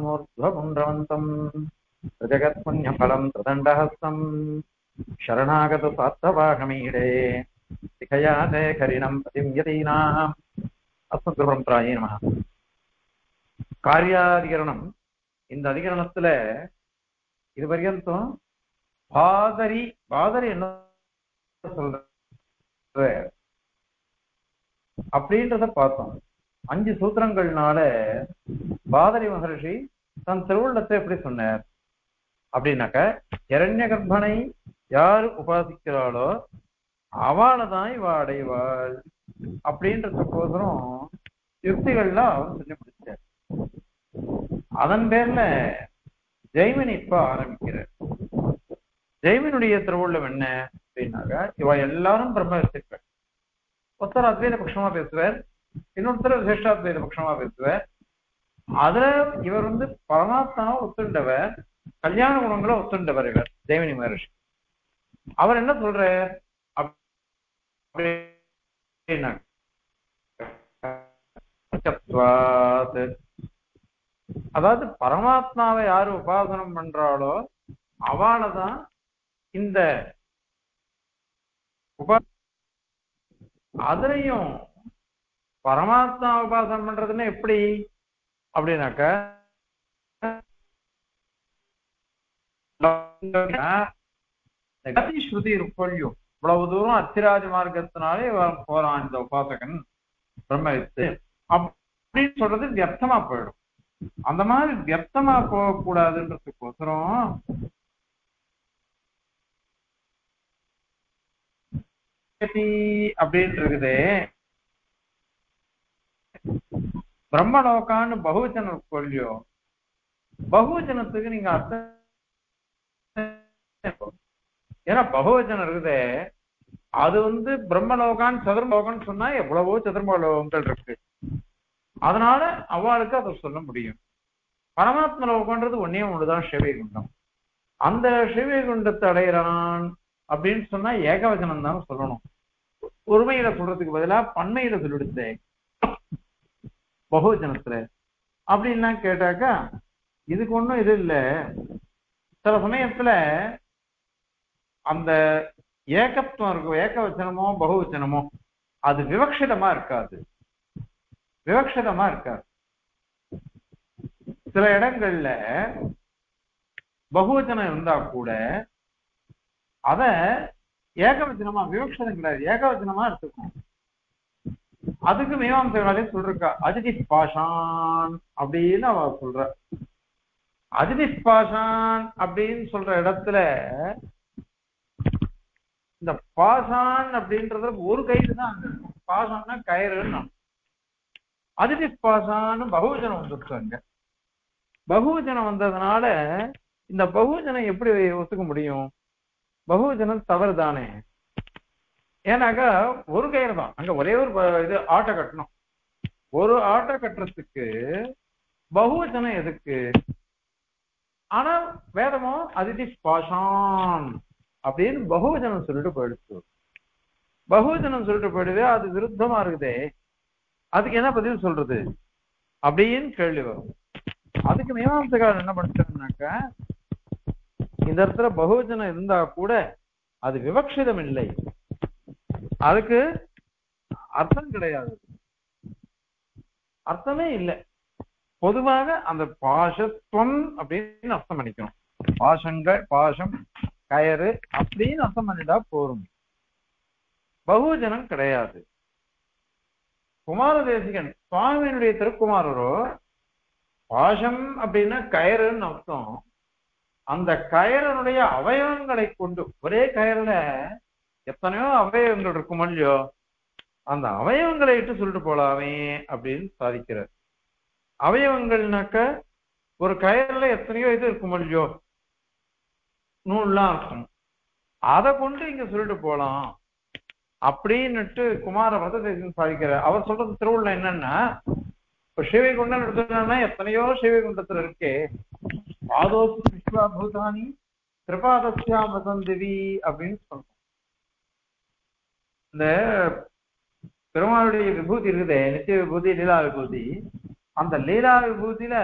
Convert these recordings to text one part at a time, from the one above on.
मूर्ध्वपुण्ड्रवन्तम् प्रजगत्पुण्यफलम् प्रदण्डहस्तम् शरणागतसात्तवाहमीडे शिखया ते करिणम् पतिं यतीनाम् அஸ்மத்குருபரம்பராயே நம காரியாதிகரணம் இந்த அதிகரணத்துல இது பர்யந்தம் பாதரி பாதரி என்ன சொல்ற அப்படின்றத பார்த்தோம் அஞ்சு சூத்திரங்கள்னால பாதரி மகர்ஷி தன் திருவுள்ளத்தை எப்படி சொன்னார்? அப்படின்னாக்க இரண்ய கர்ப்பனை யார் உபாசிக்கிறாளோ அவளை தான் இவ அடைவாள் அப்படின்றதுக்கோசரம் யுக்திகள்லாம் அவர் சொல்லி முடிச்சார். அதன் பேர்ல ஜெய்மன் இப்ப ஆரம்பிக்கிறார். ஜெய்மனுடைய திருவுள்ளம் என்ன அப்படின்னாக்க இவ எல்லாரும் பிரம்மத்திற்கள் ஒருத்தர் அத்வைத பட்சமா பேசுவார் இன்னொருத்தர் விசேஷாத்வைத பட்சமா பேசுவார். அதுல இவர் வந்து பரமாத்மாவை ஒத்துண்டவர் கல்யாண குணங்களை ஒத்துண்டவர் இவர் தேவினி மகர்ஷி. அவர் என்ன சொல்ற அதாவது பரமாத்மாவை யாரு உபாசனம் பண்றாளோ அவளதான் இந்த உபா அதுலயும் பரமாத்மா உபாசனம் பண்றதுன்னா எப்படி? அப்படின்னாக்க ஸ்ருதி இருப்பொழியும் இவ்வளவு தூரம் அத்திராஜ மார்க்கத்தினாலே போறான் இந்த உபாசகன் பிரம்மவித்து. அப்படின்னு சொல்றது வியர்த்தமா போயிடும். அந்த மாதிரி வியர்த்தமா போகக்கூடாதுன்றதுக்கோசரம் அப்படின்னு இருக்குது பிரம்மலோகான்னு பகுவச்சனம் கொள்ளியோ பகுவச்சனத்துக்கு நீங்க அர்த்தம் ஏன்னா பகவச்சனம் இருக்குது அது வந்து பிரம்மலோகான் சதுர்மலோகம்னு சொன்னா எவ்வளவோ சதுர்மலோகங்கள் இருக்கு. அதனால அவளுக்கு அதை சொல்ல முடியும். பரமாத்ம லோகம்ன்றது ஒன்னே ஒண்ணுதான் சிவகுண்டம் அந்த சிவகுண்டத்தை அடையிறான் அப்படின்னு சொன்னா ஏகவச்சனம் தான் சொல்லணும். ஒருமையில சொல்றதுக்கு பதிலா பன்மையில சொல்லிடுச்சு பகுஜனத்துல. அப்படின்னா கேட்டாக்கா இதுக்கு ஒண்ணும் இது இல்லை. சில சமயத்துல அந்த ஏகத்துவம் இருக்கும். ஏக வச்சனமோ பகுவச்சனமோ அது விவக்ஷிதமா இருக்காது. விவக்ஷிதமா இருக்காது. சில இடங்கள்ல பகுவச்சனம் இருந்தா கூட அத ஏகவச்சனமா விவக்ஷதம் கிடையாது. ஏகவச்சனமா எடுத்துக்கணும். அதுக்கு மீமாம்சகனாலே சொல்றா அதிதி பாஷான் அப்படின்னு அவ சொல்ற. அதிதி பாஷான் அப்படின்னு சொல்ற இடத்துல இந்த பாஷான் அப்படின்றத ஒரு கயிறு தான் அங்க இருக்கும். பாஷான்னா கயிறுன்னு அதிதி பாஷான்னு பகுஜனம் வந்துருக்கு அங்க பகுஜனம் வந்ததுனால இந்த பகுஜனம் எப்படி ஒத்துக்க முடியும்? பகுஜனம் தவறு தானே ஏன்னாக்கா ஒரு கயிறு தான். அங்க ஒரே ஒரு இது ஆட்டை கட்டணும். ஒரு ஆட்டை கட்டுறதுக்கு பகுவச்சனம் எதுக்கு? ஆனா வேதமோ அதிதி பாஷான் அப்படின்னு பகுவஜனம் சொல்லிட்டு போயிடுச்சு. பகுவஜனம் சொல்லிட்டு போயிடுது அது விருத்தமா இருக்குதே. அதுக்கு என்ன பதில் சொல்றது? அப்படின்னு கேள்வி வரும். அதுக்கு மீமாம்சகாரர் என்ன பண்ணிட்டாருனாக்கா இந்த இடத்துல பகுவஜனம் இருந்தா கூட அது விவக்ஷிதம் இல்லை. அதுக்கு அர்த்தம் கிடையாது. அர்த்தமே இல்லை. பொதுவாக அந்த பாஷத்துவம் அப்படின்னு அர்த்தம் பண்ணிக்கணும். பாஷங்கள் பாஷம் கயறு அப்படின்னு அர்த்தம் பண்ணிட்டா போரும் பகுஜனம் கிடையாது. குமார தேசிகன் சுவாமியினுடைய திருக்குமாரரோ பாஷம் அப்படின்னா கயறுன்னு அர்த்தம். அந்த கயறனுடைய அவயவங்களை கொண்டு ஒரே கயறுல எத்தனையோ அவயவங்கள் இருக்குமோ இல்லையோ அந்த அவயவங்களை இட்டு சொல்லிட்டு போலாமே அப்படின்னு சாதிக்கிறார். அவயவங்கள்னாக்க ஒரு கயர்ல எத்தனையோ இது இருக்குமோ இல்லையோ நூல்லாம் இருக்கும். அதை கொண்டு இங்க சொல்லிட்டு போலாம் அப்படின்னுட்டு குமார பததேசன் சாதிக்கிறார். அவர் சொல்றது திருவுள்ள என்னன்னா இப்ப சிவகுண்டம் எடுத்துனா எத்தனையோ சிவகுண்டத்துல இருக்கே. பாதோசி விஸ்வாபூதானி பூதானி அப்படின்னு சொல்றோம். இந்த பெருமாளுடைய விபூதி இருக்குதே நித்திய விபூதி லீலா விபூதி. அந்த லீலா விபூதியில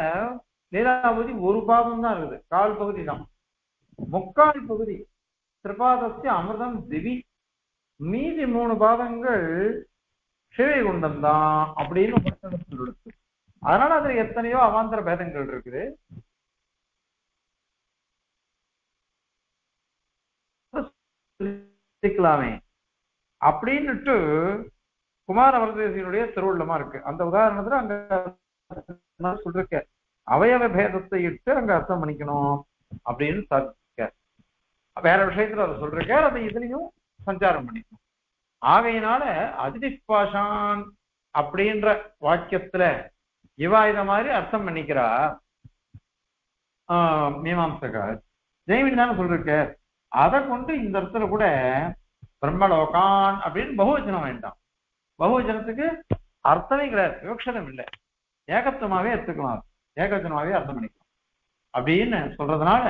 லீலா விபூதி ஒரு பாகம் தான் இருக்குது. கால் பகுதி தான். முக்கால் பகுதி. திரிபாதஸ்ய அமிர்தம் திவி மீதி மூணு பாதங்கள் சிவைகுண்டம் தான் அப்படின்னு சொல்லிடுச்சு அதனால அதுல எத்தனையோ அவாந்தர பேதங்கள் இருக்குது. சிக்கலாமே அப்படின்னுட்டு குமார வரதேசியனுடைய திருவுள்ளமா இருக்கு. அந்த உதாரணத்துல அங்க நான் அவயவ பேதத்தை இட்டு அங்க அர்த்தம் பண்ணிக்கணும் அப்படின்னு சாதிக்க வேற விஷயத்துல அதை சொல்லிருக்கார் அதை இதுலயும் சஞ்சாரம் பண்ணிக்கணும். ஆகையினால அதிதிபாஷான் அப்படின்ற வாக்கியத்துல இவா இத மாதிரி அர்த்தம் பண்ணிக்கிறா. ஆஹ் மீமாம்சகர் ஜெய்மின் தானே சொல்லிருக்க அதை கொண்டு இந்த இடத்துல கூட பிரம்மலோகான் அப்படின்னு பகுவச்சனம் வேண்டாம் பகுவச்சனத்துக்கு அர்த்தமே கிடையாது விவக்ஷனம் இல்லை. ஏகத்துவமாவே எடுத்துக்கலாம் ஏகவச்சனமாவே அர்த்தம் பண்ணிக்கலாம். அப்படின்னு சொல்றதுனால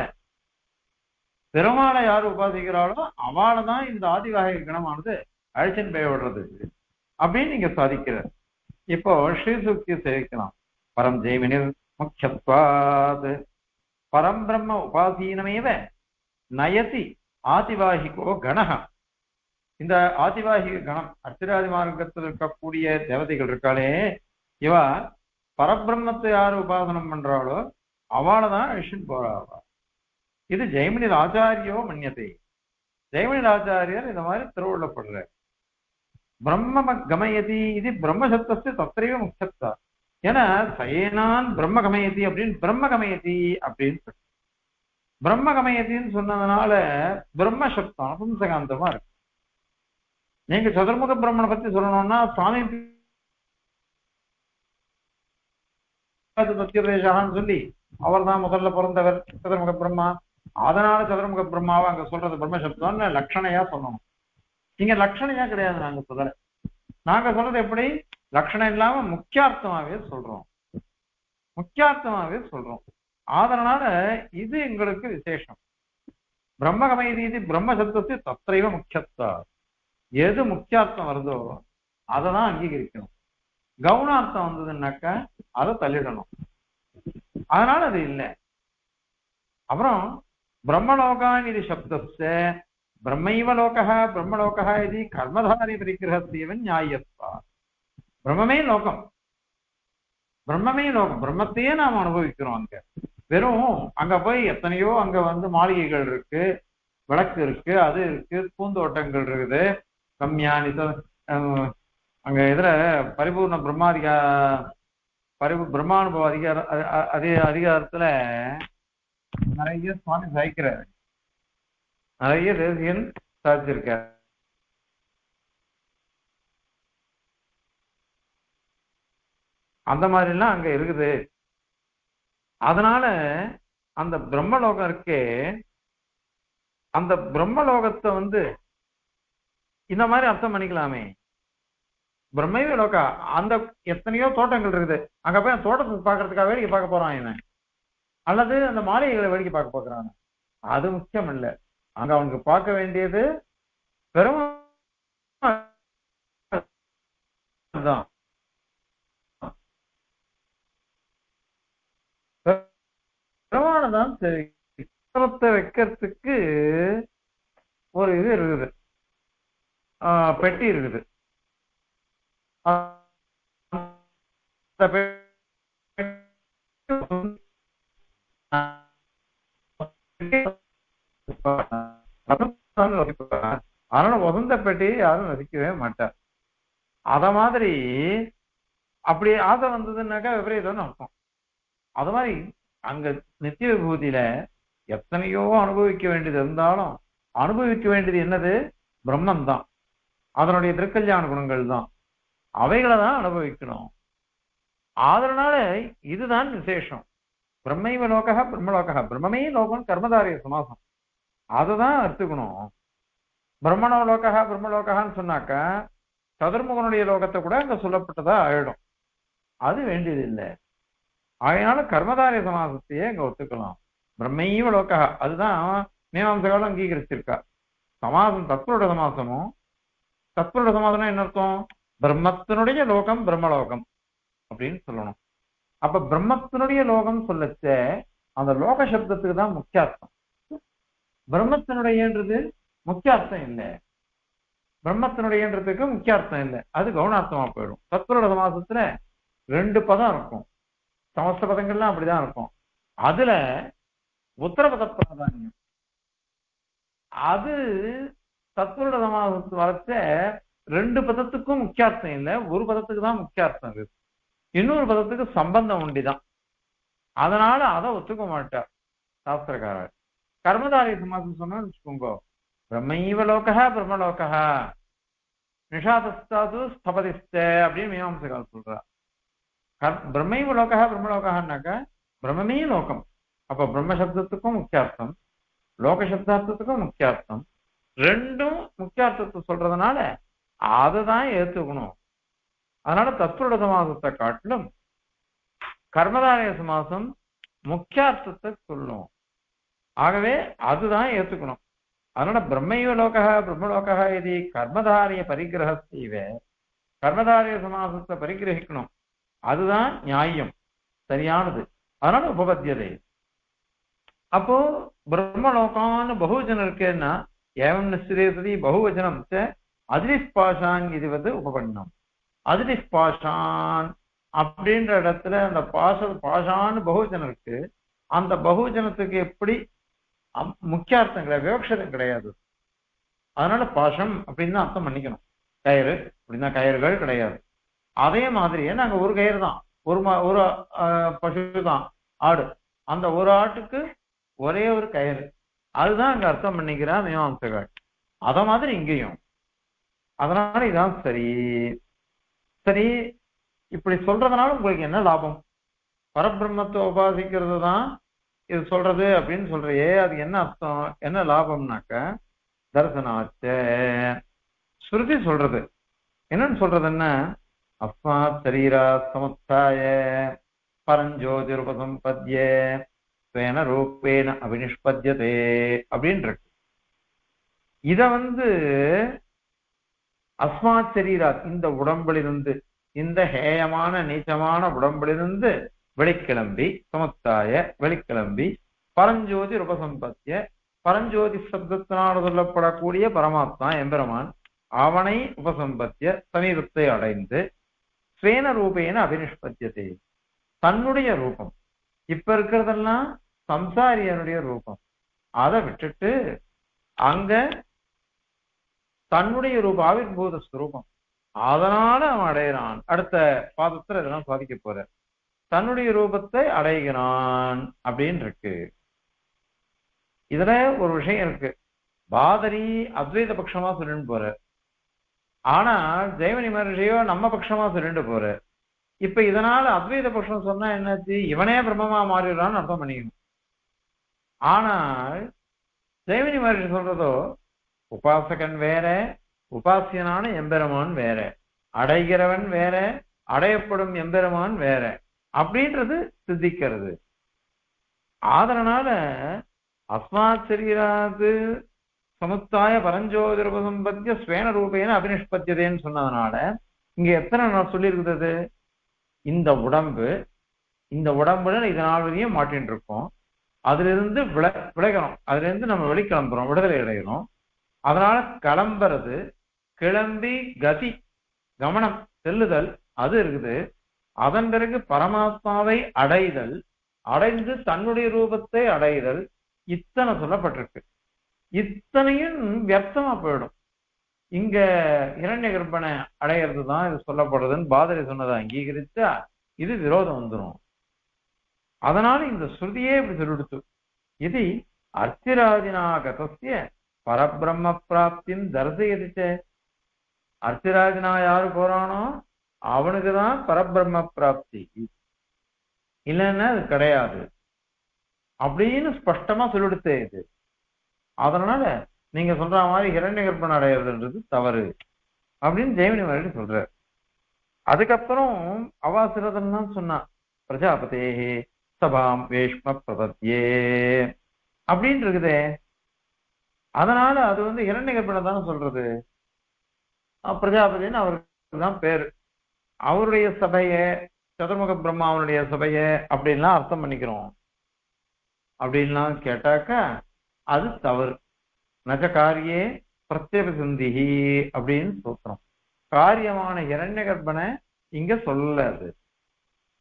பெருமாளை யார் உபாசிக்கிறாளோ அவளை தான் இந்த ஆதிவாக கணமானது அழிச்சன் பெய விடுறது. அப்படின்னு நீங்க சாதிக்கிறார். இப்போ ஸ்ரீசுக்தியை சேவிக்கலாம். பரம் ஜெய்மினில் முக்கியத்வாத் பரம் பிரம்ம உபாசீனமேவ நயதி ஆதிவாகிகோ கணகம் இந்த ஆதிவாகிக கணம் அர்த்தராதி மார்க்கத்தில் இருக்கக்கூடிய தேவதைகள் இருக்காளே இவா பரபிரம்மத்தை யார் உபாசனம் பண்றாளோ அவளை தான் விஷ்ணு போறாவா. இது ஜெயமணி ஆச்சாரியோ மன்னியதை ஜெயமணி ஆச்சாரியர் இந்த மாதிரி திருவுள்ளப்படுற பிரம்ம கமயதி இது பிரம்மசப்தஸ்து தத்திரையோ முக்கியத்தா ஏன்னா சயனான் பிரம்ம கமயதி அப்படின்னு பிரம்ம கமயதி அப்படின்னு சொல்லு பிரம்ம கமயத்தின்னு சொன்னதுனால பிரம்ம சப்தம் அபும்சகாந்தமா இருக்கு. நீங்க சதுர்முக பிரம்மனை பத்தி சொல்லணும்னா சுவாமி சத்யோபதேசான்னு சொல்லி அவர் தான் முதல்ல பிறந்தவர் சதுர்முக பிரம்மா. அதனால சதுர்முக பிரம்மாவை அங்க சொல்றது பிரம்மசப்தம்னு லட்சணையா சொல்லணும். நீங்க லட்சணையா கிடையாது நாங்க சொல்லல. நாங்க சொல்றது எப்படி? லட்சணம் இல்லாம முக்கியார்த்தமாவே சொல்றோம். முக்கியார்த்தமாவே சொல்றோம். அதனால இது எங்களுக்கு விசேஷம். பிரம்மகமைதி இது பிரம்ம தத்தைவ முக்கியத்தா. எது முக்கியார்த்தம் வருதோ அதை தான் அங்கீகரிக்கணும். கவுனார்த்தம் வந்ததுன்னாக்கா அதை தள்ளிடணும். அதனால அது இல்லை. அப்புறம் பிரம்மலோகான் இது சப்தஸ்ய பிரம்மைவ லோகா பிரம்மலோகா இது கர்மதாரி பரிகிரகத்தேவன் நியாயத்வா பிரம்மமே லோகம். பிரம்மமே லோகம். பிரம்மத்தையே நாம் அனுபவிக்கிறோம் அங்க. வெறும் அங்க போய் எத்தனையோ அங்க வந்து மாளிகைகள் இருக்கு விளக்கு இருக்கு அது இருக்கு பூந்தோட்டங்கள் இருக்குது. கம்யானி அங்க இதுல பரிபூர்ண பிரம்மாதிகா பரிபு பிரம்மானுபவ அதிகார அதே அதிகாரத்துல நிறைய சுவாமி சகிக்கிறாரு. நிறைய தேசியன் சாதிச்சிருக்கார் அந்த மாதிரி எல்லாம் அங்க இருக்குது. அதனால அந்த பிரம்மலோகம் இருக்கே அந்த பிரம்மலோகத்தை வந்து இந்த மாதிரி அர்த்தம் பண்ணிக்கலாமே. பிரம்மைவே லோக்கா அந்த எத்தனையோ தோட்டங்கள் இருக்குது. அங்க போய் தோட்டத்தை பாக்குறதுக்காக வேடிக்கை பார்க்க போறான் இவன். அல்லது அந்த மாளிகைகளை வேடிக்கை பார்க்க போகிறான். அது முக்கியம் இல்லை. அங்க அவனுக்கு பார்க்க வேண்டியது பெரும் தான் பெருமானை தான் வைக்கிறதுக்கு ஒரு இது இருக்குது. பெட்டி இருக்குது. அதனால வசந்த பெட்டி யாரும் ரசிக்கவே மாட்டார். அத மாதிரி அப்படி ஆசை வந்ததுன்னாக்கா விபரீதம்னு அர்த்தம். அது மாதிரி அங்க நித்திய விபூதியில எத்தனையோ அனுபவிக்க வேண்டியது இருந்தாலும் அனுபவிக்க வேண்டியது என்னது? பிரம்மன் தான் அதனுடைய திருக்கல்யாண குணங்கள் தான். அவைகளை தான் அனுபவிக்கணும். அதனால இதுதான் விசேஷம். பிரம்மைவ லோகா பிரம்மலோகா பிரம்மமே லோகம் கர்மதாரிய சமாசம். அதை தான் எடுத்துக்கணும் பிரம்மணோ லோகா பிரம்மலோகான்னு சொன்னாக்கா சதுர்முகனுடைய லோகத்தை கூட அங்க சொல்லப்பட்டதா ஆயிடும். அது வேண்டியது இல்லை அதனால கர்மதாரிய சமாசத்தையே அங்க ஒத்துக்கலாம். பிரம்மைவ லோகா அதுதான் மீமாம்சகாலம் அங்கீகரிச்சிருக்கா. சமாசம் தத்துவோட சமாசமும் தத்புருட சமாதானம் என்ன அர்த்தம் பிரம்மத்தினுடைய லோகம் பிரம்மலோகம் அப்படின்னு சொல்லணும். அப்ப பிரம்மத்தினுடைய லோகம் சொல்லச்ச அந்த லோக சப்தத்துக்கு தான் முக்கிய அர்த்தம் பிரம்மத்தினுடையன்றது முக்கிய அர்த்தம் இல்லை. பிரம்மத்தினுடையன்றதுக்கு முக்கிய அர்த்தம் இல்லை. அது கவுனார்த்தமா போயிடும். தத்துவரோட சமாசத்துல ரெண்டு பதம் இருக்கும். சமஸ்த பதங்கள்லாம் அப்படிதான் இருக்கும். அதுல உத்தரபத பிராதானியம். அது தத்துவரோட சமாசத்து வரச்ச ரெண்டு பதத்துக்கும் முக்கியார்த்தம் இல்லை. ஒரு பதத்துக்கு தான் முக்கியார்த்தம் இருக்கு இன்னொரு பதத்துக்கு சம்பந்தம் உண்டிதான். அதனால அதை ஒத்துக்க மாட்டார் சாஸ்திரக்காரர். கர்மதாரி சமாசம் சொன்னா வச்சுக்கோங்க. பிரம்மைவ லோகா பிரம்மலோகா நிஷாதஸ்தாது ஸ்தபதிஸ்த அப்படின்னு மீமாம்சகால் சொல்றா கர் பிரம்மைவ லோகா பிரம்மலோகான்னாக்க பிரம்மமே லோகம். அப்ப பிரம்ம சப்தத்துக்கும் முக்கியார்த்தம் லோக சப்தார்த்தத்துக்கும் முக்கியார்த்தம் ரெண்டும் முக்கியார்த்தத்தை சொல்றதுனால அதை தான் ஏத்துக்கணும். அதனால தத்துவட சமாசத்தை காட்டிலும் கர்மதாரய சமாசம் முக்கியார்த்தத்தை சொல்லும். ஆகவே அதுதான் ஏத்துக்கணும். அதனால பிரம்மையோ லோகா பிரம்மலோகா இது கர்மதாரிய பரிகிரகத்தைவ கர்மதாரிய சமாசத்தை பரிகிரகிக்கணும் அதுதான் நியாயம். சரியானது. அதனால உபபத்தியதை. அப்போ பிரம்மலோகான்னு பகுஜன் இருக்கேன்னா ஏவம் நிச்சிதேசதி பகுவச்சனம் அதிரிஸ்பாஷான் இது வந்து உபபண்ணம். அதிரிஸ்பாஷான் அப்படின்ற இடத்துல அந்த பாச பாஷான்னு பகுஜனம் இருக்கு. அந்த பகுஜனத்துக்கு எப்படி முக்கியார்த்தம் கிடையாது விவக்ஷதம் கிடையாது. அதனால பாஷம் அப்படின்னு தான் அர்த்தம் பண்ணிக்கணும். கயிறு அப்படின்னா கயிறுகள் கிடையாது. அதே மாதிரியே நாங்க ஒரு கயிறு தான். ஒரு ஒரு பசு தான். ஆடு. அந்த ஒரு ஆட்டுக்கு ஒரே ஒரு கயிறு. அதுதான் அங்க அர்த்தம் பண்ணிக்கிறா மீமாம்சகள் அத மாதிரி இங்கேயும். அதனால இதான் சரி. சரி இப்படி சொல்றதுனால உங்களுக்கு என்ன லாபம்? பரபிரம்மத்தை உபாசிக்கிறது தான் இது சொல்றது அப்படின்னு சொல்றியே அது என்ன அர்த்தம்? என்ன லாபம்னாக்க தரிசனாச்ச ஸ்ருதி சொல்றது. என்னன்னு சொல்றது என்ன? அஸ்மாத் சரீரா சமுத்தாய பரஞ்சோதிருபசம்பத்ய. ஸ்வேன ரூபேன அபினிஷ்பத்தியதே அப்படின்னு இருக்கு இத வந்து அஸ்மாத் சரீராத் இந்த உடம்பிலிருந்து இந்த ஹேயமான நீச்சமான உடம்பிலிருந்து வெளிக்கிளம்பி சமத்தாய வெளிக்கிளம்பி பரஞ்சோதி உபசம்பத்திய பரஞ்சோதி சப்தத்தினால் சொல்லப்படக்கூடிய பரமாத்மா எம்பெருமான் அவனை உபசம்பத்திய சமீபத்தை அடைந்து ஸ்வேன ரூபேன அபினிஷ்பத்தியதே தன்னுடைய ரூபம். இப்ப இருக்கிறதெல்லாம் சம்சாரியனுடைய ரூபம். அதை விட்டுட்டு அங்க தன்னுடைய ரூப ஆவிர்பூத ஸ்வரூபம் அதனால அவன் அடையிறான் அடுத்த பாதத்துல இதெல்லாம் சாதிக்க போற. தன்னுடைய ரூபத்தை அடைகிறான் அப்படின்னு இருக்கு. இதுல ஒரு விஷயம் இருக்கு. பாதரி அத்வைத பட்சமா சொல்லிட்டு போற. ஆனா ஜெயமணி மகர்ஷியோ நம்ம பட்சமா சொல்லிட்டு போற. இப்ப இதனால அத்வைத பட்சம் சொன்னா என்னாச்சு? இவனே பிரம்மமா மாறிடுறான்னு அர்த்தம் பண்ணிக்கணும். ஆனால் ஜெயமணி மகர்ஷி சொல்றதோ உபாசகன் வேற உபாசியனான எம்பெருமான் வேற அடைகிறவன் வேற அடையப்படும் எம்பெருமான் வேற அப்படின்றது சித்திக்கிறது. ஆதரனால அஸ்மாத் சரீராது சமுத்தாய பரஞ்சோதிரபசம்பத்திய ஸ்வேன ரூபேன அபினிஷ்பத்தியதேன்னு சொன்னதுனால இங்க எத்தனை நான் சொல்லியிருக்கிறது? இந்த உடம்பு இந்த உடம்புல இது நாள் வரையும் மாட்டின்னு இருக்கோம் அதுல இருந்து விளை விளைகிறோம் அதுல இருந்து நம்ம வெளிக்கிளம்புறோம் விடுதலை அடைகிறோம் அதனால கிளம்புறது கிளம்பி கதி கவனம் செல்லுதல் அது இருக்குது. அதன் பிறகு பரமாத்மாவை அடைதல் அடைந்து தன்னுடைய ரூபத்தை அடைதல் இத்தனை சொல்லப்பட்டிருக்கு. இத்தனையும் வியர்த்தமா போயிடும். இங்க இரண்ய கர்ப்பனை அடையிறது தான் இது சொல்லப்படுறதுன்னு பாதிரி சொன்னதை அங்கீகரிச்சா இது விரோதம் வந்துடும் அதனால இந்த ஸ்ருதியே இப்படி சொல்லிடுத்து. இது அர்த்திராதினா கதசிய பரபிரம்ம பிராப்தியும் தரிசயதிச்சே. அர்த்திராஜனா யாரு போறானோ அவனுக்குதான் பரபிரம்ம பிராப்தி இல்லைன்னா அது கிடையாது. அப்படின்னு ஸ்பஷ்டமா சொல்லிடுத்தே இது. அதனால நீங்க சொல்ற மாதிரி ஹிரண்ய கற்பனை அடையிறதுன்றது தவறு. அப்படின்னு ஜெயமினி மாதிரி சொல்ற அதுக்கப்புறம் அவாசிரதன் தான் சொன்னான். பிரஜாபதேஹே சபாம் வேஷ்ம பிரதத்தியே அப்படின்னு இருக்குதே அதனால அது வந்து இரண்டு கற்பனை தானே சொல்றது. பிரஜாபதினு அவருக்கு தான் பேரு. அவருடைய சபைய சதுர்முக பிரம்மாவனுடைய சபைய அப்படின்லாம் அர்த்தம் பண்ணிக்கிறோம். அப்படின்லாம் கேட்டாக்கா அது தவறு. நஜ காரியே பிரத்யபிசந்திஹி அப்படின்னு சொல்றோம். காரியமான இரண்ய கற்பனை இங்க சொல்லல அது.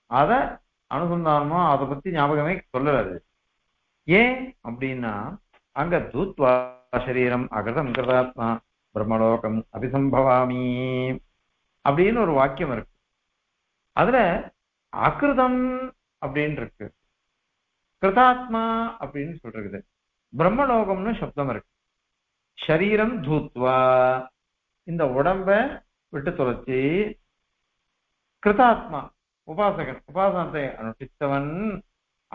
அத அனுசந்தானமோ அதை பத்தி ஞாபகமே சொல்லலது. ஏன் அப்படின்னா அங்க தூத்வா சரீரம் அகிருதம் கிருதாத்மா பிரம்மலோகம் அபிசம்பவாமி அப்படின்னு ஒரு வாக்கியம் இருக்கு. அதுல அகிருதம் அப்படின்னு இருக்கு. கிருதாத்மா அப்படின்னு சொல்றது. பிரம்மலோகம்னு சப்தம் இருக்கு. சரீரம் தூத்வா. இந்த உடம்ப விட்டு தொலைச்சி கிருதாத்மா உபாசகன் உபாசனத்தை அனுஷ்டித்தவன்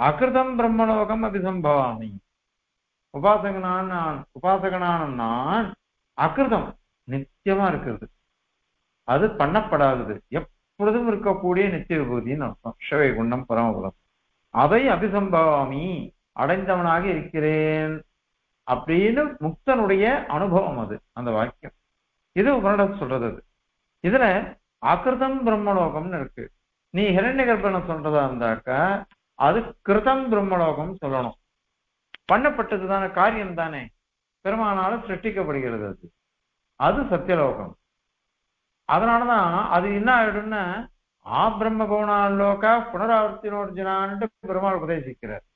அகிருதம் பிரம்மலோகம் அபிசம்பவாமி உபாசகனான நான் உபாசகனான நான் அகிருதம் நித்தியமா இருக்கிறது அது பண்ணப்படாதது. எப்பொழுதும் இருக்கக்கூடிய நித்திய விபூதின்னு அர்த்தம். சிவகுண்டம் பரமபலம் அதை அபிசம்பவாமி அடைந்தவனாக இருக்கிறேன் அப்படின்னு முக்தனுடைய அனுபவம் அது அந்த வாக்கியம். இது உன்னோட சொல்றது அது. இதுல அகிருதம் பிரம்மலோகம்னு இருக்கு. நீ ஹிரண்ய கர்ப்பனை சொல்றதா இருந்தாக்கா அது கிருதம் பிரம்மலோகம் சொல்லணும். பண்ணப்பட்டது தானே காரியம் தானே பெருமானால சிருஷ்டிக்கப்படுகிறது அது. அது சத்தியலோகம். அதனாலதான் அது என்ன ஆயிடும்னா ஆ பிரம்ம பவனாலோகா புனராவர்த்தினோர்ஜினான்ட்டு பெருமாள் உபதேசிக்கிறார்.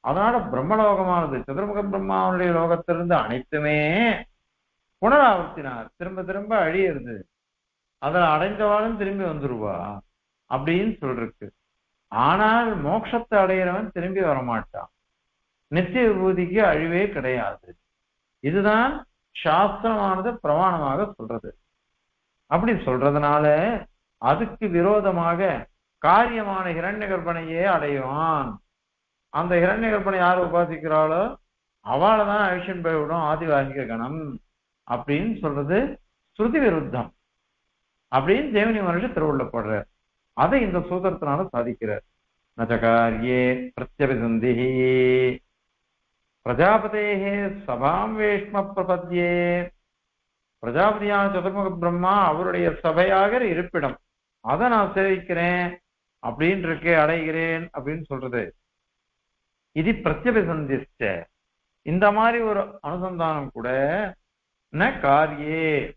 அதனால பிரம்மலோகமானது சதுர்முக பிரம்மாவுடைய லோகத்திலிருந்து அனைத்துமே புனராவர்த்தினார். திரும்ப திரும்ப அழியிறது. அதில் அடைந்தவாலும் திரும்பி வந்துருவா. அப்படின்னு சொல்றது ஆனால் மோட்சத்தை அடையிறவன் திரும்பி வரமாட்டான். நித்திய விபூதிக்கு அழிவே கிடையாது. இதுதான் சாஸ்திரமானது பிரமாணமாக சொல்றது. அப்படி சொல்றதுனால அதுக்கு விரோதமாக காரியமான ஹிரண்ய கற்பனையே அடைவான். அந்த ஹிரண்ய கற்பனை யார் உபாசிக்கிறாளோ அவளை தான் அழிஷன் போய்விடும் ஆதிவாகிக கணம் அப்படின்னு சொல்றது ஸ்ருதி விருத்தம் அப்படின்னு தேவனி மனுஷன் திருவுள்ள போடுறார். அதை இந்த சூத்திரத்தினால சாதிக்கிறார். நச்சகாரியே பிரத்யபிசந்தி பிரஜாபதேகே சபாம் வேஷ்ம பிரபத்தியே பிரஜாபதியான சதுர்முக பிரம்மா அவருடைய சபையாக இருப்பிடம். அதை நான் சேவிக்கிறேன் அப்படின்னு இருக்கே அடைகிறேன் அப்படின்னு சொல்றது. இது பிரத்யபிசந்திச்ச இந்த மாதிரி ஒரு அனுசந்தானம் கூட ந காரியே.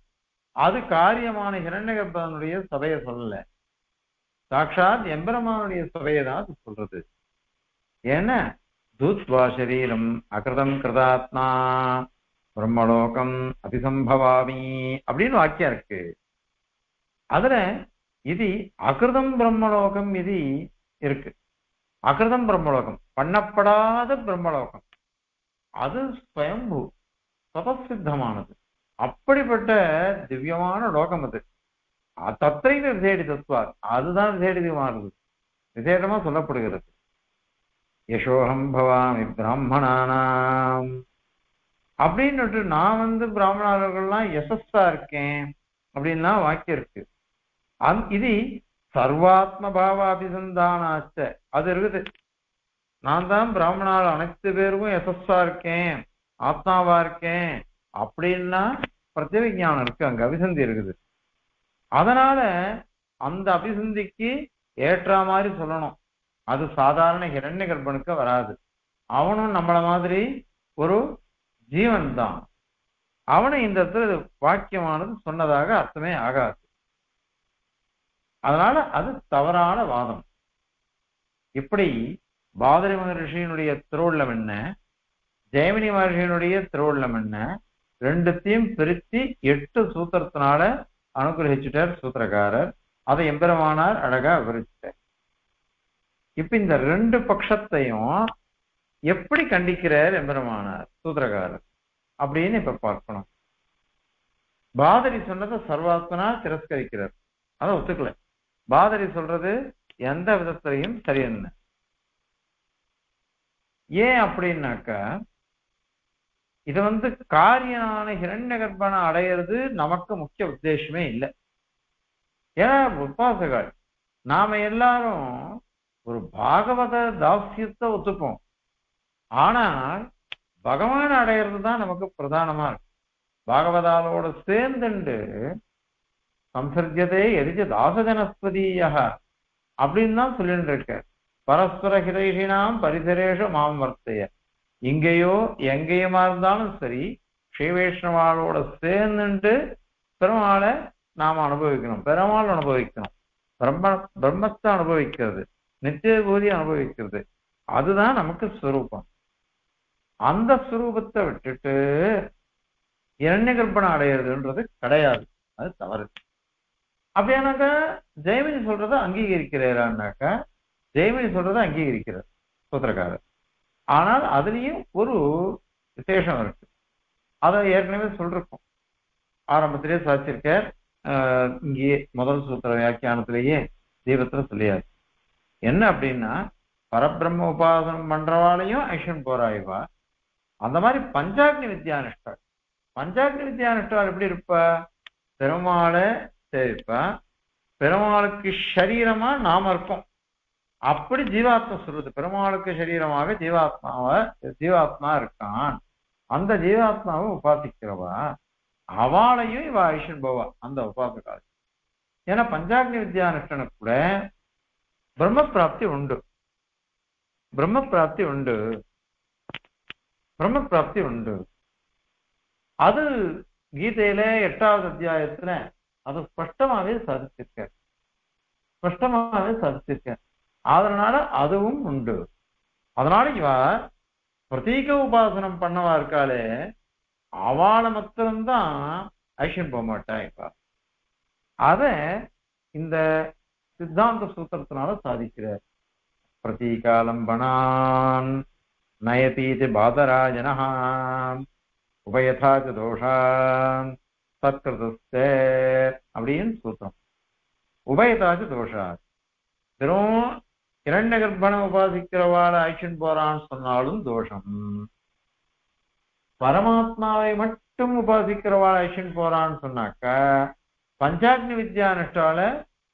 அது காரியமான ஹிரண்யகர்ப்பனுடைய சபையை சொல்லல. சாட்சாத் எம்பெருமானுடைய சுவையை தான் அது சொல்றது. ஏன்னா தூத்வா சரீரம் அகிருதம் கிருதாத்மா பிரம்மலோகம் அபிசம்பவாமி அப்படின்னு வாக்கியம் இருக்கு. அதுல இது அகிருதம் பிரம்மலோகம் இது இருக்கு. அகிருதம் பிரம்மலோகம் பண்ணப்படாத பிரம்மலோகம். அது ஸ்வயம்பு தபசித்தமானது அப்படிப்பட்ட திவ்யமான லோகம் அது. தத்தை விசேடி தத்துவார் அதுதான் விசேடிதமானது விசேடமா சொல்லப்படுகிறது. யசோகம் பவாமி பிராமணானாம். அப்படின்னுட்டு நான் வந்து பிராமணர்கள்லாம் யசஸ்தா இருக்கேன் அப்படின்லாம் வாக்கியம் இருக்கு. அந் இது சர்வாத்ம பாவ அபிசந்தானாச்ச அது இருக்குது. நான் தான் பிராமணால் அனைத்து பேருக்கும் யசஸ்தா இருக்கேன் ஆத்மாவா இருக்கேன் அப்படின்னா பிரத்யவிஞானம் இருக்கு. அங்க அபிசந்தி இருக்குது. அதனால அந்த அபிசந்திக்கு ஏற்ற மாதிரி சொல்லணும். அது சாதாரண இரண்ய கர்ப்பனுக்கு வராது. அவனும் நம்மள மாதிரி ஒரு ஜீவன் தான் அவனை இந்த இடத்துல வாக்கியமானது சொன்னதாக அர்த்தமே ஆகாது. அதனால அது தவறான வாதம். இப்படி பாதரி மகர்ஷியினுடைய திருவுள்ளம் என்ன? ஜெயமினி மகர்ஷியினுடைய திருவுள்ளம் என்ன? ரெண்டுத்தையும் பிரித்து எட்டு சூத்திரத்தினால அனுகிரகிச்சுட்டார் சூத்திரக்காரர். அதை எம்பெருமானார் அழகா விவரிச்சிட்டார். இப்ப இந்த ரெண்டு பட்சத்தையும் எப்படி கண்டிக்கிறார் எம்பெருமானார் சூத்திரக்காரர் அப்படின்னு இப்ப பார்க்கணும். பாதரி சொன்னதை சர்வாத்மனா திரஸ்கரிக்கிறார் அதை ஒத்துக்கல. பாதரி சொல்றது எந்த விதத்திலையும் சரியென்ன ஏன் அப்படின்னாக்கா இது வந்து காரியனான ஹிரண்ய கர்ப்பனை அடையிறது நமக்கு முக்கிய உத்தேசமே இல்லை. ஏன்னா உபாசகர் நாம எல்லாரும் ஒரு பாகவத தாசியத்தை ஒத்துப்போம். ஆனால் பகவான் அடையிறது தான் நமக்கு பிரதானமா இருக்கு. பாகவதாலோட சேர்ந்துண்டு சம்சர்ஜதே எரிஜ தாசஜனஸ்பதியா அப்படின்னு தான் சொல்லிட்டு இருக்க பரஸ்பர ஹிரைஷினாம் பரிசரேஷ மாம் வர்த்தைய இங்கேயோ எங்கேயுமா இருந்தாலும் சரி ஸ்ரீ வைஷ்ணவாளோட சேர்ந்துட்டு பெருமாளை நாம அனுபவிக்கணும். பெருமாள் அனுபவிக்கணும். பிரம்ம பிரம்மத்தை அனுபவிக்கிறது. நித்திய பூதி அனுபவிக்கிறது. அதுதான் நமக்கு ஸ்வரூபம் அந்த ஸ்வரூபத்தை விட்டுட்டு இரண்ய கற்பனை அடையிறதுன்றது கிடையாது. அது தவறு. அப்படியானாக்கா ஜெயமணி சொல்றதை அங்கீகரிக்கிறாரான்னாக்கா ஜெயமணி சொல்றதை அங்கீகரிக்கிறார். சூத்திரக்காரர். ஆனால் அதுலயும் ஒரு விசேஷம் இருக்கு. அதை ஏற்கனவே சொல்றோம். ஆரம்பத்திலேயே சாதிச்சிருக்கார். ஆஹ் இங்கேயே முதல் சூத்திர வியாக்கியானத்திலேயே தீபத்துல சொல்லியாரு என்ன அப்படின்னா பரபிரம்ம உபாசனம் பண்றவாளையும் ஐஷன் போராய்வா. அந்த மாதிரி பஞ்சாக்னி வித்யானுஷ்டாள் பஞ்சாக்னி வித்யானுஷ்டாள் எப்படி இருப்பா? பெருமாளை சேவிப்பா. பெருமாளுக்கு சரீரமா நாம இருக்கோம் அப்படி ஜீவாத்மா சொல்றது. பெருமாளுக்கு சரீரமாக ஜீவாத்மாவை ஜீவாத்மா இருக்கான். அந்த ஜீவாத்மாவை உபாசிக்கிறவா அவளையும் இவ ஐஷன் போவா அந்த உபாசகால் ஏன்னா பஞ்சாக்னி வித்யானுஷ்டனுக்கு கூட பிரம்ம பிராப்தி உண்டு. பிரம்ம பிராப்தி உண்டு. பிரம்ம பிராப்தி உண்டு. அது கீதையில எட்டாவது அத்தியாயத்துல அது ஸ்பஷ்டமாவே சாதிச்சிருக்க ஸ்பஷ்டமாவே சாதிச்சிருக்க அதனால அதுவும் உண்டு. அதனால இவ பிரதீக உபாசனம் பண்ணவா இருக்காளே அவளை மாத்திரம்தான் ஐஷன் போக மாட்டா இப்ப. அத இந்த சித்தாந்த சூத்திரத்தினால சாதிக்கிறார். பிரதீகாலம்பனான் நயதீதி பாதராஜனா உபயதா தோஷான் சத்கிருதஸ்த அப்படின்னு சூத்திரம். உபயதாச்சு தோஷா தினம் இரண்ய கர்ப்பனை உபாசிக்கிறவாள ஐஷன் போறான்னு சொன்னாலும் தோஷம். பரமாத்மாவை மட்டும் உபாசிக்கிறவாள் ஐஷன் போறான்னு சொன்னாக்க பஞ்சாக்னி வித்யா நிஷ்டால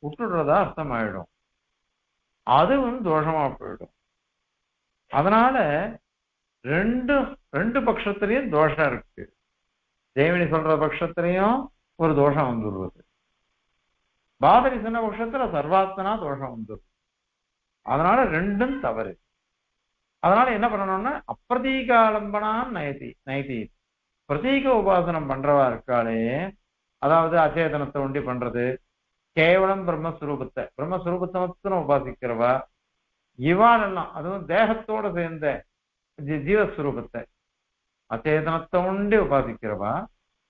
விட்டுடுறதா அர்த்தம் ஆயிடும் அதுவும் தோஷமா போயிடும். அதனால ரெண்டு ரெண்டு பட்சத்திலையும் தோஷம் இருக்கு. தேவினி சொல்ற பட்சத்திலையும் ஒரு தோஷம் வந்துடுறது. பாதரி சொன்ன பட்சத்துல சர்வாத்மனா தோஷம் வந்துடுது. அதனால ரெண்டும் தவறு. அதனால என்ன பண்ணணும்னா அப்பிரதீகாலம்பனான் நயதி நயதி. பிரதீக உபாசனம் பண்றவா இருக்காளே அதாவது அச்சேதனத்தை ஒண்டி பண்றது கேவலம் பிரம்மஸ்வரூபத்தை. பிரம்மஸ்வரூபத்தை மட்டும் உபாசிக்கிறவா இவாளெல்லாம் அதுவும் தேகத்தோட சேர்ந்த ஜீவஸ்வரூபத்தை. அச்சேதனத்தை உண்டி உபாசிக்கிறவா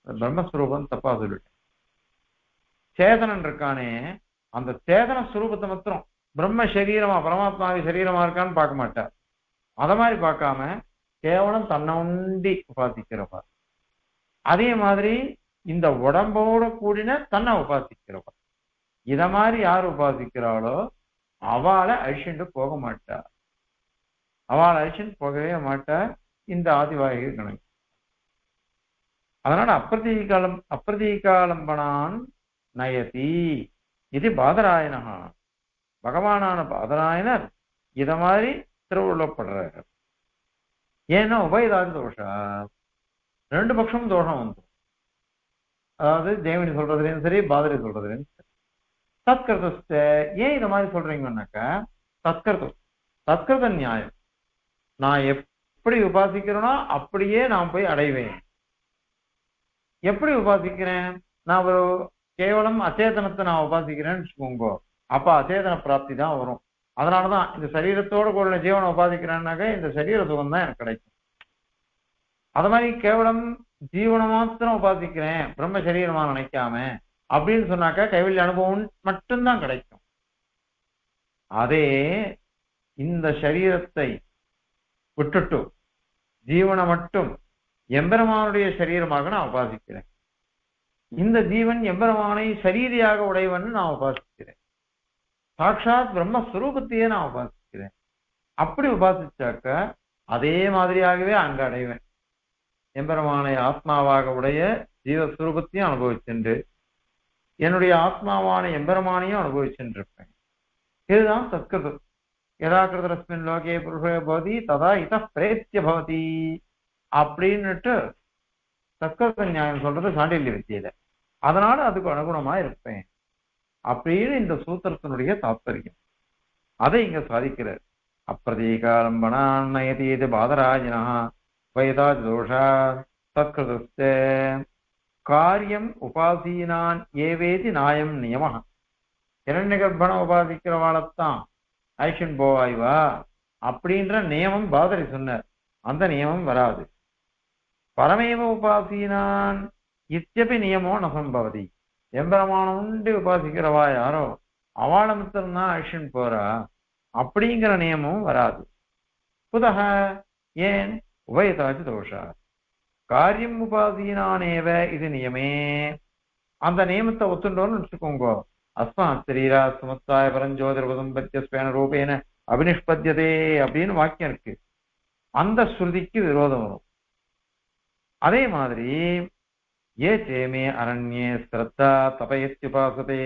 பிரம்மஸ்வரூபம் தப்பா சொல்லிட்டேன். சேதனன் இருக்கானே அந்த சேதன ஸ்வரூபத்தை மாத்திரம் பிரம்ம சரீரமா பரமாத்மாவி சரீரமா இருக்கான்னு பார்க்க மாட்டார். அத மாதிரி பார்க்காம கேவலம் தன்னை உண்டி உபாசிக்கிறவர். அதே மாதிரி இந்த உடம்போட கூடின தன்னை உபாசிக்கிறவர். இத மாதிரி யார் உபாசிக்கிறாளோ அவளை அழிச்சுட்டு போக மாட்டா அவளை அழிச்சுட்டு போகவே மாட்டா இந்த ஆதிவாயிகள் கணக்கு. அதனால அப்பிரதீகாலம் அப்பிரதீகாலம்பனான் நயதி. இது பாதராயனகா பகவானான பாதராயனர் இத மாதிரி திருவுள்ளப்படுறாரு ஏன்னா உபயதாதி தோஷா ரெண்டு பட்சமும் தோஷம் வந்து அதாவது தேவனி சொல்றதுலயும் சரி பாதரி சொல்றதுலயும் சரி. தத்கிருத ஏன் இதை மாதிரி சொல்றீங்கன்னாக்கா தத்கிருதம் தத்கிருத நியாயம். நான் எப்படி உபாசிக்கிறேனோ அப்படியே நான் போய் அடைவேன். எப்படி உபாசிக்கிறேன்? நான் ஒரு கேவலம் அச்சேதனத்தை நான் உபாசிக்கிறேன்னு வச்சுக்கோங்க. அப்ப அச்சேதன பிராப்தி தான் வரும். அதனாலதான் இந்த சரீரத்தோட கூட ஜீவனை உபாசிக்கிறேன்னாக்க இந்த சரீர சுகம் தான் எனக்கு கிடைக்கும். அது மாதிரி கேவலம் ஜீவனை மாத்திரம் உபாதிக்கிறேன் பிரம்ம சரீரமா நினைக்காம அப்படின்னு சொன்னாக்கா கைவல்ய அனுபவம் மட்டும்தான் கிடைக்கும். அதே இந்த சரீரத்தை விட்டுட்டு ஜீவனை மட்டும் எம்பெருமானுடைய சரீரமாக நான் உபாசிக்கிறேன். இந்த ஜீவன் எம்பெருமானை சரீரியாக உடையவன் நான் உபாசிக்கிறேன். சாட்சாத் பிரம்மஸ்வரூபத்தையே நான் உபாசிக்கிறேன். அப்படி உபாசிச்சாக்க அதே மாதிரியாகவே அங்க அடைவேன். எம்பெருமானை ஆத்மாவாக உடைய ஜீவஸ்வரூபத்தையும் அனுபவிச்சுண்டு என்னுடைய ஆத்மாவான எம்பெருமானையும் அனுபவிச்சென்றிருப்பேன் இதுதான் சத்கிருதம் யதா கிருதரஸ்மின் லோகே புருஷே பவதி ததா இத பிரேத்திய பவதி அப்படின்னுட்டு சத்கிருத நியாயம் சொல்றது சாண்டில்ய வித்தியில அதனால அதுக்கு அனுகுணமா இருப்பேன் அப்படின்னு இந்த சூத்திரத்தினுடைய தாத்பரியம். அதை இங்க சாதிக்கிறார். அப்பிரதீகாலம்பனான் நயதி பாதராஜினா வைதாஜ் தோஷா தத்கிருதஸ்த. காரியம் உபாசீனான் ஏவேதி நாயம் நியம இரண்ய கர்ப்பண உபாசிக்கிறவாளத்தான் ஐஷன் போவாய்வா? அப்படின்ற நியமம் பாதரி சொன்னார். அந்த நியமம் வராது. பரமேவ உபாசீனான். இத்தியபி நியமோ நசம்பவதி எம்பெருமானம் உண்டு உபாசிக்கிறவா யாரோ? அவள மித்திரம்தான் ஐஷன் போறா. அப்படிங்கிற நியமமும் வராது. புதக ஏன்? உபயதாச்சு தோஷா. காரியம் உபாசீனானேவ இது நியமே. அந்த நியமத்தை ஒத்துண்டோன்னு வச்சுக்கோங்கோ. அஸ்மாத் சரீரா சுமத்தாய பரஞ்சோதிரபதம் பத்தியஸ்பேன ரூபேன அபினிஷ்பத்தியதே அப்படின்னு வாக்கியம் இருக்கு. அந்த ஸ்ருதிக்கு விரோதம் வரும். அதே மாதிரி ஏ தேமே அரண்யே ஸ்ரத்தா தபயத்யுபாசதே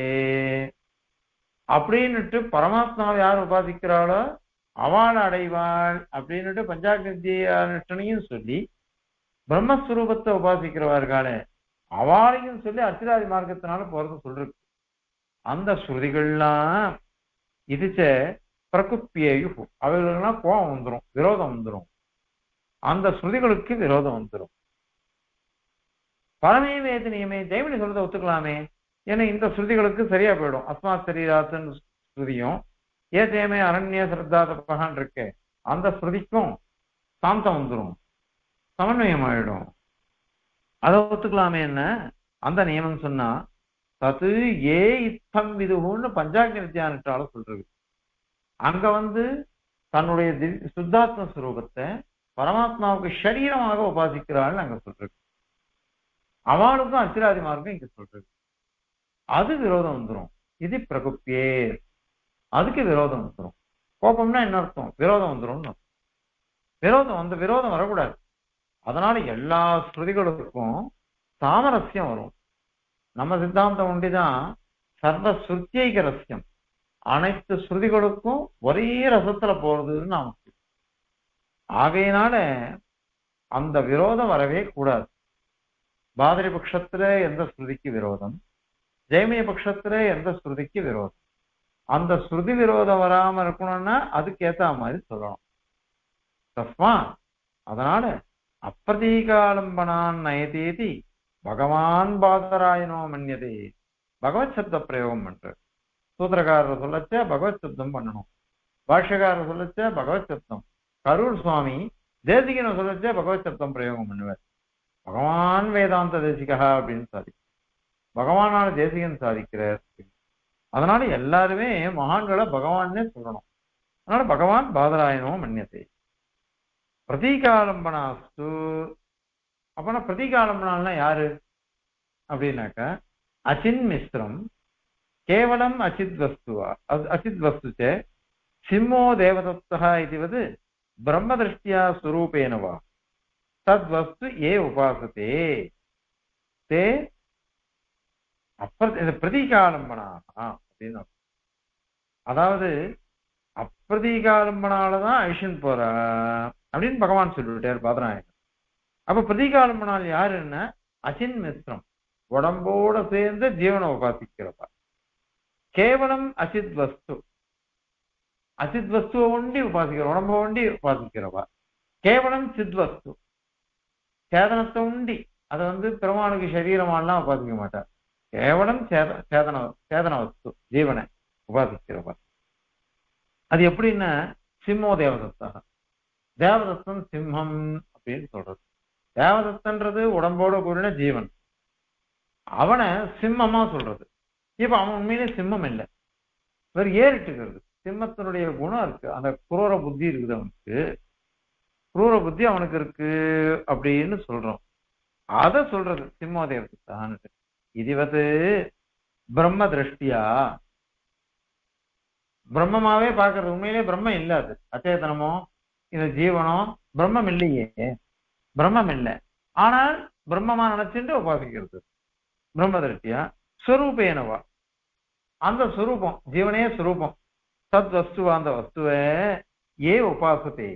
அப்படின்னுட்டு பரமாத்மாவை யார் உபாசிக்கிறாளோ அவள் அடைவாள் அப்படின்னுட்டு பஞ்சாகிருத்தியானுஷ்டனையும் சொல்லி பிரம்மஸ்வரூபத்தை உபாசிக்கிறவர்களே அவளையும் சொல்லி அர்ச்சிராதி மார்க்கத்தினால போறது சொல்றது. அந்த ஸ்ருதிகள்லாம் இதுச்ச பிரகுப்பியேயு அவைகளுக்கெல்லாம் கோபம் வந்துடும் விரோதம் வந்துடும் அந்த ஸ்ருதிகளுக்கு விரோதம் வந்துடும் பரமே வேதனியமே ஜெயமணி சொல்றதை ஒத்துக்கலாமே ஏன்னா இந்த ஸ்ருதிகளுக்கு சரியா போயிடும். அஸ்மாத் சரீராசன் ஸ்ருதியும் ஏ அரண்ய சிரத்தா தப்பகான் இருக்கு. அந்த ஸ்ருதிக்கும் சாந்தம் வந்துடும் சமன்வயம் ஆயிடும் அதை ஒத்துக்கலாமே என்ன? அந்த நியமம் சொன்னா தத்து ஏ இத்தம் விதுகுன்னு பஞ்சாக்னி வித்யானுட்டால சொல்றது. அங்க வந்து தன்னுடைய சுத்தாத்ம ஸ்வரூபத்தை பரமாத்மாவுக்கு சரீரமாக உபாசிக்கிறாள் அங்க சொல்றது. அவனுக்கும் அச்சிராதிமாருக்கும் இங்க சொல்றது. அது விரோதம் வந்துரும். இது பிரகுப்பேர் அதுக்கு விரோதம் வந்துரும். கோபம்னா என்ன அர்த்தம்? விரோதம் வந்துரும் விரோதம் அந்த விரோதம் வரக்கூடாது. அதனால எல்லா ஸ்ருதிகளுக்கும் சாமரஸ்யம் வரும். நம்ம சித்தாந்தம் ஒண்டிதான் சர்வ சுத்தியைக ரசியம் அனைத்து ஸ்ருதிகளுக்கும் ஒரே ரசத்துல போறதுன்னு நமக்கு ஆகையினால அந்த விரோதம் வரவே கூடாது. பாதிரி பட்சத்துல எந்த ஸ்ருதிக்கு விரோதம்? ஜெயமய பட்சத்துல எந்த ஸ்ருதிக்கு விரோதம்? அந்த ஸ்ருதி விரோதம் வராம இருக்கணும்னா அதுக்கு ஏத்த மாதிரி சொல்லணும். தஸ்மா அதனால அப்பிரதீகாலம்பனான் நயதேதி பகவான் பாதராயனோ மன்னியதே பகவத் சப்த பிரயோகம் பண்ற சூத்திரக்காரர் சொல்லச்ச பகவத் சப்தம் பண்ணணும். பாஷ்யக்காரர் சொல்லச்ச பகவத் சப்தம். கரூர் சுவாமி தேசிகனை சொல்லச்ச பகவத் சப்தம் பிரயோகம் பண்ணுவார். பகவான் வேதாந்த தேசிகா அப்படின்னு சாதிக்கிறார். பகவானால தேசிகன் சாதிக்கிறார் அதனால எல்லாருமே மகான்களை பகவான்னே சொல்லணும். அதனால பகவான் பாதராயனோ மன்னியத்தை பிரதீகாலம்பனாஸ்து. அப்பனா பிரதீகாலம்பனால்னா யாரு? அப்படின்னாக்க அச்சின் மிஸ்ரம் கேவலம் அச்சித் வஸ்துவா. அ- அச்சித் வஸ்துச்சே சிம்மோ தேவதத்தா இதுவது பிரம்ம திருஷ்டியா சுரூபேனவா. தத் வஸ்து ஏ உபாசதே. தே அப்பிர இந்த அப்படின்னு அர்த்தம். அதாவது அப்பிரதீகாலம்பனாலதான் ஐஷன் போறா அப்படின்னு பகவான் சொல்லிவிட்டார் பாதநாயகன் அப்ப பிரதீகாலம்பனால் யாருன்னா அசின் மிஸ்ரம். உடம்போட சேர்ந்து ஜீவனை உபாசிக்கிறவா கேவலம் அசித் வஸ்து அசித் வஸ்துவை ஒண்டி உபாசிக்கிற உடம்ப ஒண்டி உபாசிக்கிறவா கேவலம் சித் வஸ்து சேதனத்தை உண்டி அதை வந்து பெருமானுக்கு சரீரமானலாம் உபாதிக்க மாட்டார். கேவலம் சேத சேதன சேதன வஸ்து ஜீவனை உபாசிக்கிறவா அது எப்படின்னா சிம்மோ தேவதத்தா. தேவதத்தன் சிம்மம் அப்படின்னு சொல்றது. தேவதத்தன்றது உடம்போட கூடின ஜீவன். அவனை சிம்மமா சொல்றது. இப்ப அவன் உண்மையிலே சிம்மம் இல்லை. வேறு ஏறிட்டுக்கிறது சிம்மத்தினுடைய குணம் இருக்கு. அந்த குரோர புத்தி இருக்குது அவனுக்கு. குரூர புத்தி அவனுக்கு இருக்கு அப்படின்னு சொல்றோம். அத சொல்றது சிம்மோதயத்துக்கு இதுவது பிரம்ம திருஷ்டியா? பிரம்மமாவே பாக்குறது உண்மையிலே பிரம்மம் இல்ல அது. அச்சேதனமோ இந்த ஜீவனம் பிரம்மம் இல்லையே. பிரம்மம் இல்லை. ஆனால் பிரம்மமா நினைச்சுட்டு உபாசிக்கிறது. பிரம்ம திருஷ்டியா? ஸ்வரூபேனவா? அந்த ஸ்வரூபம் ஜீவனே ஸ்வரூபம். சத் வஸ்துவா அந்த வஸ்துவை ஏ உபாசத்தே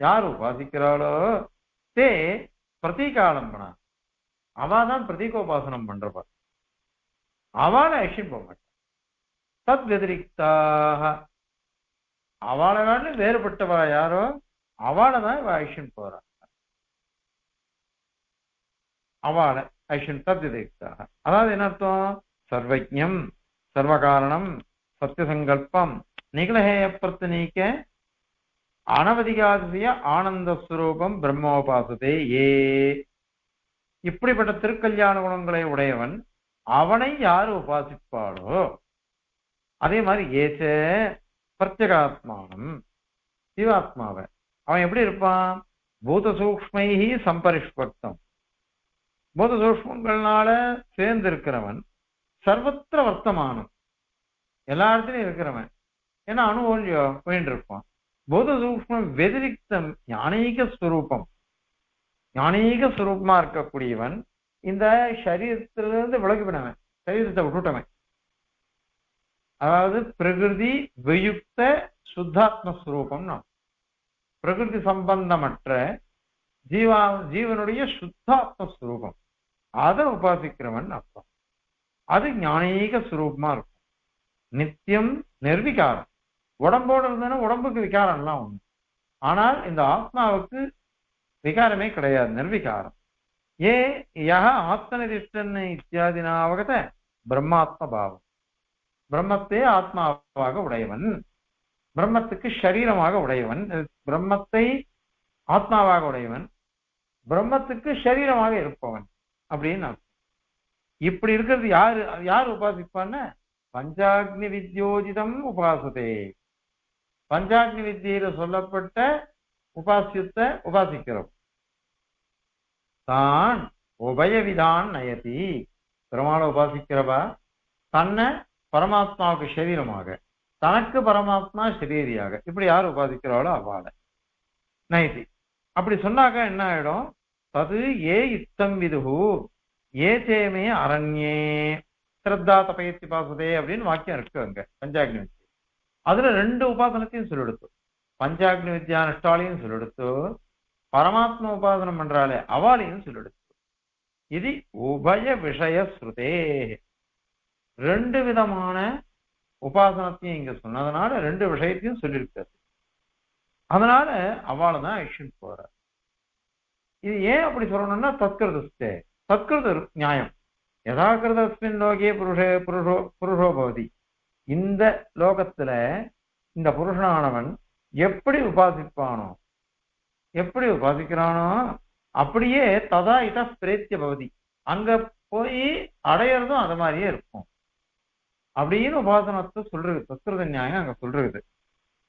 யார் உபாசிக்கிறாளோ தே பிரதீகாலம்பனா அவாதான் பிரதீகோபாசனம் பண்றவா அவளை ஆக்ஷன் போக மாட்டான் தத் வெதிரிக்தாக. அவளை காட்டிலும் வேறுபட்டவா யாரோ அவளை தான் இவ ஐஷன் போறா. அவளை ஐஷன் தத்யுதயுக்தாக அதாவது என்ன அர்த்தம்? சர்வஜம் சர்வகாரணம் சத்தியசங்கல்பம் நிகழஹேய பிரத்தனீக்க அனவதிகாசிய ஆனந்த ஸ்வரூபம் பிரம்மோபாசதே ஏ. இப்படிப்பட்ட திருக்கல்யாண குணங்களை உடையவன் அவனை யார் உபாசிப்பாளோ? அதே மாதிரி ஏச்ச பிரத்யகாத்மானம் ஜீவாத்மாவை. அவன் எப்படி இருப்பான்? பூத சூக்ஷ்மைஹி சம்பரிஷ்பக்தம். பூத சூக்மங்கள்னால சேர்ந்து இருக்கிறவன் சர்வத்திர வர்த்தமானம். எல்லா இடத்துலயும் இருக்கிறவன். ஏன்னா அணுவோல்யோ போயிட்டு இருப்பான். பூத வெதிரிக்தம் ஞானீக ஸ்வரூபம் ஞானீக ஸ்வரூபமா இருக்கக்கூடியவன் இந்த சரீரத்திலிருந்து விலகிவினவன் சரீரத்தை விட்டுட்டவன். அதாவது பிரகிருதி வியுக்த சுத்தாத்மஸ்வரூபம் பிரகிருதி சம்பந்தமற்ற ஜீவா ஜீவனுடைய சுத்தாத்மஸ்வரூபம் அதை உபாசிக்கிறவன் அர்த்தம். அது ஞானீக ஸ்வரூபமா இருக்கும். நித்தியம் நிர்விகாரம். உடம்போடு இருந்ததுன்னா உடம்புக்கு விகாரம் எல்லாம் உண்டு. ஆனால் இந்த ஆத்மாவுக்கு விகாரமே கிடையாது நிர்விகாரம். ஏ யக ஆத்மனிதிஷ்டன் இத்தியாதினா அவகத பிரம்மாத்ம பாவம். பிரம்மத்தே ஆத்மாவாக உடையவன். பிரம்மத்துக்கு சரீரமாக உடையவன். பிரம்மத்தை ஆத்மாவாக உடையவன். பிரம்மத்துக்கு சரீரமாக இருப்பவன். அப்படின்னு இப்படி இருக்கிறது யாரு யார் உபாசிப்பான்னு பஞ்சாக்னி வித்யோஜிதம் உபாசதே. பஞ்சாங்க வித்தியில சொல்லப்பட்ட உபாசியத்தை உபாசிக்கிறோம். தான் உபயவிதான் நயதி. பெருமாளை உபாசிக்கிறவா? தன்னை பரமாத்மாவுக்கு சரீரமாக தனக்கு பரமாத்மா சரீரியாக இப்படி யார் உபாசிக்கிறாளோ அவ்வாட நைதி அப்படி சொன்னாக்க என்ன ஆயிடும்? தது ஏ இத்தம் விதுகு ஏ தேமே அரண்யே. ஸ்ரத்தா தபயத்தி பாசுதே அப்படின்னு வாக்கியம் இருக்கு அங்க பஞ்சாக்னி வித்யா அதுல ரெண்டு உபாசனத்தையும் சொல்லிடுத்து. பஞ்சாக்னி வித்யா நஷ்டாலையும் சொல்லிடுத்து. பரமாத்ம உபாசனம் பண்றாளே அவளையும் சொல்லிடுத்து. இது உபய விஷய ஸ்ருதே. ரெண்டு விதமான உபாசனத்தையும் இங்க சொன்னதுனால ரெண்டு விஷயத்தையும் சொல்லியிருக்காரு. அதனால அவளை தான் ஐஷன் போற இது ஏன் அப்படி சொல்லணும்னா தத்கிருதஸ்தே. தத்கிருத நியாயம். யதாகிருதஸ்மின் லோகே புருஷே புருஷோ புருஷோ பவதி. இந்த லோகத்துல இந்த புருஷனானவன் எப்படி உபாசிப்பானோ எப்படி உபாசிக்கிறானோ அப்படியே ததா இத பிரேத்திய பவதி. அங்க போய் அடையறதும் அது மாதிரியே இருக்கும். அப்படின்னு உபாசனத்தை சொல்றது தத்கிருத நியாயம் அங்க சொல்றது.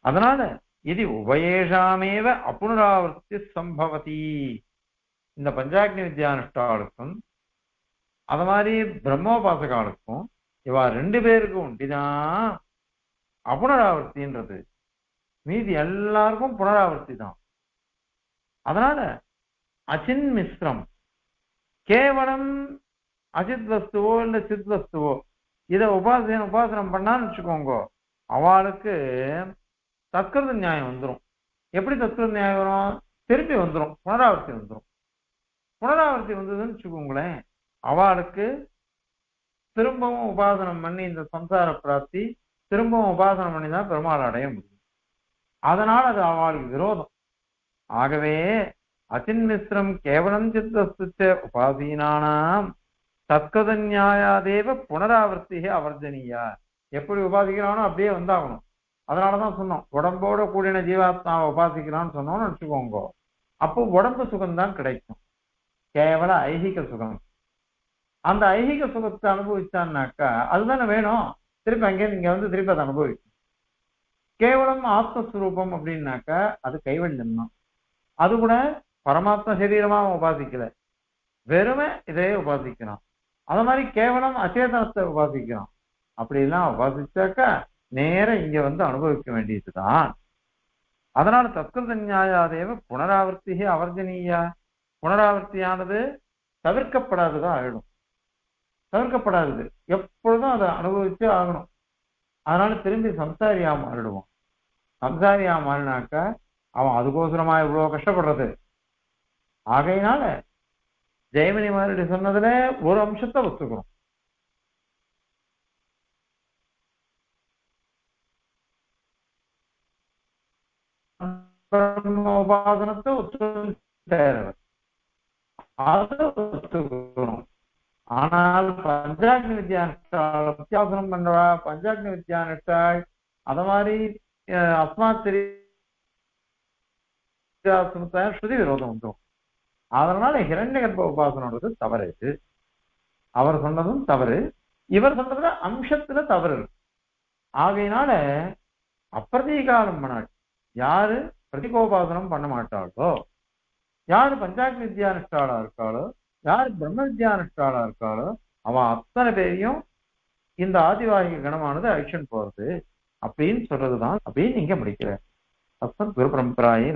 அதனால இது உபயேஷாமேவ அப்புனராவர்த்தி சம்பவதி. இந்த பஞ்சாக்னி வித்யானுஷ்டாளுக்கும் அது மாதிரி பிரம்மோபாசகாலுக்கும் இவா ரெண்டு பேருக்கும் உண்டிதான். அப்புனராவர்த்தின்றது மீதி எல்லாருக்கும் புனராவர்த்தி தான். அதனால அச்சின் மிஸ்ரம். கேவலம் அஜித் வஸ்துவோ இல்ல சித் வஸ்துவோ. இத உபாசன உபாசனம் பண்ணான்னு வச்சுக்கோங்க. அவளுக்கு தற்கிருத நியாயம் வந்துடும் எப்படி தற்கிருத நியாயம் வரும்? திருப்பி வந்துடும் புனராவர்த்தி வந்துடும் புனராவர்த்தி வந்ததுன்னு வச்சுக்கோங்களேன். அவளுக்கு திரும்பவும் உபாசனம் பண்ணி இந்த சம்சார பிராப்தி திரும்பவும் உபாசனம் பண்ணி தான் பெருமாள் அடைய முடியும். அதனால் அது அவளுக்கு விரோதம். ஆகவே அச்சின்மிஸ்ரம் கேவலம் சித்தஸ்துச்ச உபாசீனானாம். தத்கத நியாயாதேவ புனராவர்த்திகே அவர்ஜனியா. எப்படி உபாசிக்கிறானோ அப்படியே வந்தாகணும். அதனாலதான் சொன்னோம் உடம்போட கூடின ஜீவாத்மாவை உபாசிக்கிறான்னு சொன்னோம்னு வச்சுக்கோங்க. அப்போ உடம்பு சுகம்தான் கிடைக்கும். கேவல ஐகிக சுகம். அந்த ஐகிக சுகத்தை அனுபவிச்சான்னாக்கா அதுதானே வேணும். திருப்பி அங்கே நீங்க வந்து திருப்பி அதை அனுபவிக்கும் கேவலம் ஆத்மஸ்வரூபம் அப்படின்னாக்கா அது கைவல்யம் தான். அது கூட பரமாத்ம சரீரமா அவன் உபாசிக்கல. வெறுமை இதே உபாசிக்கிறான் அது மாதிரி கேவலம் அச்சேதனத்தை உபாசிக்கிறான் அப்படிலாம் உபாசிச்சாக்கா நேரம் இங்க வந்து அனுபவிக்க வேண்டியதுதான். அதனால தத்கிருத நியாயாதேவ புனராவர்த்தியே அவர்ஜனீயா. புனராவர்த்தியானது தவிர்க்கப்படாததான் ஆயிடும். தவிர்க்கப்படாது எப்பொழுதும் அதை அனுபவிச்சு ஆகணும். அதனால திரும்பி சம்சாரியா மாறிடுவான். சம்சாரியா மாறினாக்கா அவன் அதுக்கோசரமா இவ்வளவு கஷ்டப்படுறது. ஆகையினால ஜெயமணி மாதிரி சொன்னதுல ஒரு அம்சத்தை வச்சுக்கிறோம் பிரம்ம உபாசனத்தை அதை ஒத்துக்கணும். ஆனால் பஞ்சாக்னி வித்யானுஷ்டாள் வித்தியாசனம் பண்றா பஞ்சாக்னி வித்யானுஷ்டாள் அத மாதிரி அஹ், அஸ்மாத் தெரியாசனத்தை ஸ்ருதி விரோதம் வந்துடும் அதனால ஹிரண்ய கர்ப்ப உபாசனோடது தவறு. அவர் சொன்னதும் தவறு. இவர் சொன்னதுல அம்சத்துல தவறு. இருக்கு ஆகையினால அப்பிரதீகாலம் பண்ணாள். யாரு பிரதிகோபாசனம் பண்ண மாட்டாளோ? யாரு பஞ்சாக்னி வித்யானுஷ்டாளா இருக்காளோ? யார் பிரம்ம வித்யானுஷ்டானா இருக்காளோ அவன் அத்தனை பேரையும் இந்த ஆதிவாகிக கணமானது அழிச்சுன்னு போறது அப்படின்னு சொல்றதுதான் அப்படின்னு நீங்க முடிக்கிற அஸ்மத் குரு பரம்பராயே